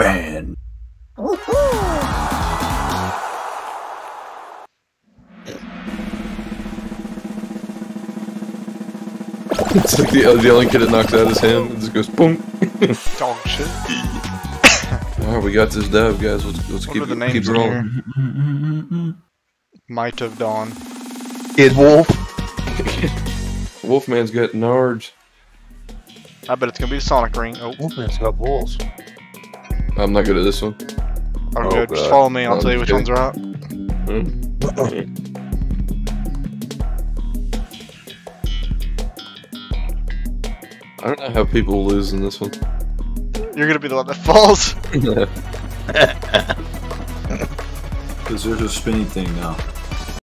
band. it's like the, uh, the only kid that knocks out his hand and just goes boom. Dog shit. Alright, we got this dub, guys. Let's, let's keep, it, keep rolling. Might have Dawn. Kid Wolf. Wolfman's got nards. I bet it's gonna be Sonic Ring. Oh, Wolfman's got balls. I'm not good at this one. I'm Oh, good. Just follow me. I'll I'm tell you which kidding. one's right. Hmm? I don't know how people lose in this one. You're gonna be the one that falls. Because there's a spinning thing now.